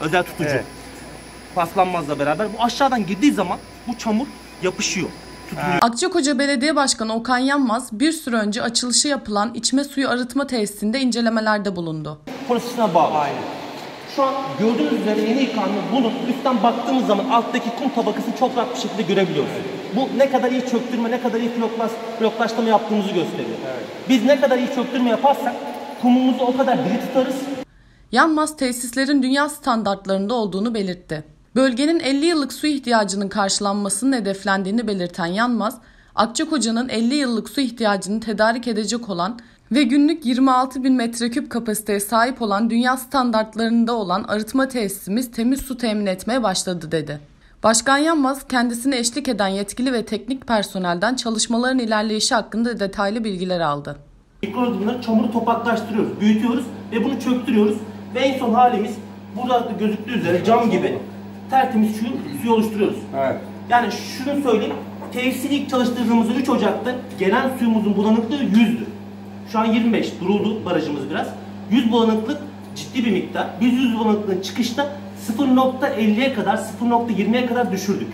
özel tutucu. Evet. Paslanmazla beraber bu aşağıdan girdiği zaman bu çamur yapışıyor. Akçakoca Belediye Başkanı Okan Yanmaz bir süre önce açılışı yapılan içme suyu arıtma tesisinde incelemelerde bulundu. Prosesine bağlı. Aynen. Şu an gördüğünüz üzere yeni yıkanma bunun üstten baktığımız zaman alttaki kum tabakasını çok rahat bir şekilde görebiliyoruz. Bu ne kadar iyi çöktürme, ne kadar iyi bloklas, bloklaştırma yaptığımızı gösteriyor. Biz ne kadar iyi çöktürme yaparsak kumumuzu o kadar diri tutarız. Yanmaz tesislerin dünya standartlarında olduğunu belirtti. Bölgenin 50 yıllık su ihtiyacının karşılanmasının hedeflendiğini belirten Yanmaz, Akçakoca'nın 50 yıllık su ihtiyacını tedarik edecek olan ve günlük 26 bin metreküp kapasiteye sahip olan dünya standartlarında olan arıtma tesisimiz temiz su temin etmeye başladı dedi. Başkan Yanmaz kendisine eşlik eden yetkili ve teknik personelden çalışmaların ilerleyişi hakkında detaylı bilgiler aldı. Mikroorganizmaları çamuru topaklaştırıyoruz, büyütüyoruz ve bunu çöktürüyoruz. Ve en son halimiz burada da gözüktüğü üzere cam gibi tertemiz suyu, suyu oluşturuyoruz. Evet. Yani şunu söyleyeyim, tesisi ilk çalıştırdığımızda 3 Ocak'ta gelen suyumuzun bulanıklığı 100'dü. Şu an 25, duruldu barajımız biraz. 100 bulanıklık ciddi bir miktar. Biz 100 bulanıklığın çıkışta 0.50'ye kadar, 0.20'ye kadar düşürdük.